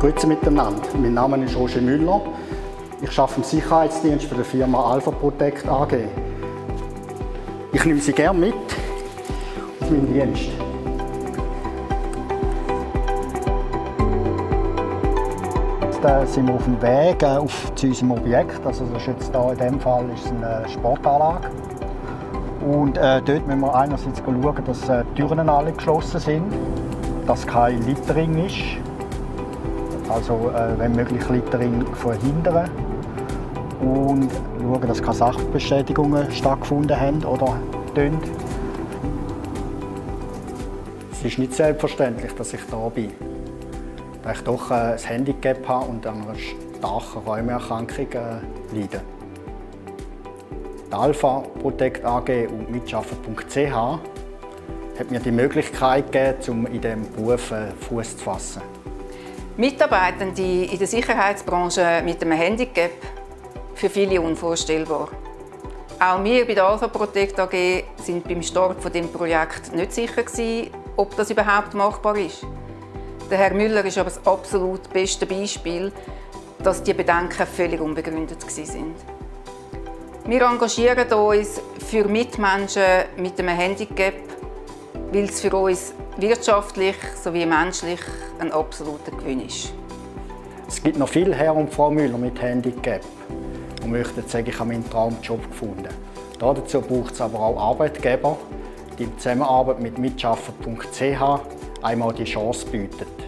Grüezi miteinander. Mein Name ist Roger Müller. Ich arbeite im Sicherheitsdienst für die Firma Alpha Protect AG. Ich nehme Sie gerne mit auf meinen Dienst. Jetzt sind wir auf dem Weg äh, auf zu unserem Objekt. Also das ist jetzt da in dem Fall ist es eine Sportanlage. Und äh, dort müssen wir einerseits schauen, dass äh, die Türen alle geschlossen sind, dass kein Littering ist. Also äh, wenn möglich Littering verhindern. Und schauen, dass keine Sachbestätigungen stattgefunden haben oder tun. Es ist nicht selbstverständlich, dass ich da bin. Da ich doch äh, ein Handicap habe und an einer starken Räumerkrankung äh, leide. Die Alpha Protect AG und mitschaffen.ch hat mir die Möglichkeit gegeben, um in diesem Beruf äh, Fuß zu fassen. Mitarbeitende in der Sicherheitsbranche mit einem Handicap für viele unvorstellbar. Auch wir bei der Alpha Protect AG sind beim Start von dem Projekt nicht sicher gewesen, ob das überhaupt machbar ist. Der Herr Müller ist aber das absolut beste Beispiel, dass die Bedenken völlig unbegründet sind. Wir engagieren uns für Mitmenschen mit einem Handicap, weil es für uns wirtschaftlich sowie menschlich ein absoluter Gewinn ist. Es gibt noch viele Herr und Frau Müller mit Handicap und möchten sagen, ich habe meinen Traumjob gefunden. Dazu braucht es aber auch Arbeitgeber, die in Zusammenarbeit mit mitschaffen.ch einmal die Chance bieten.